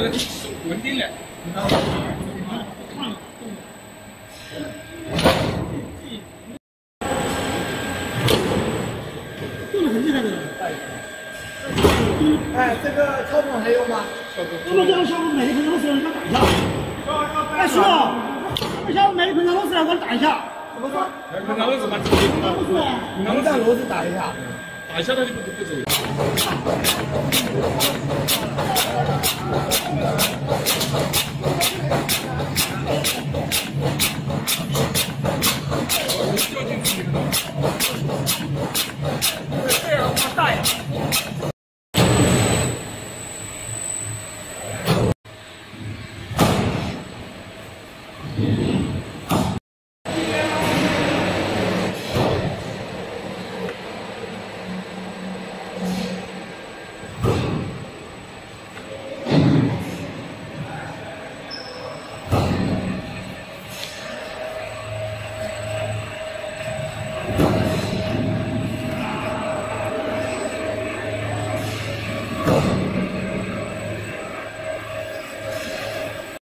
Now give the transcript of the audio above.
稳定了。动的很厉害的。哎，这个操纵还有吗？这么多小伙买的盆老师，你给我打一下。哎，师傅，这小伙买的盆老师，给我打一下。怎么说？那老子把自己老师，能让骡子打一下。打一下他就不不走。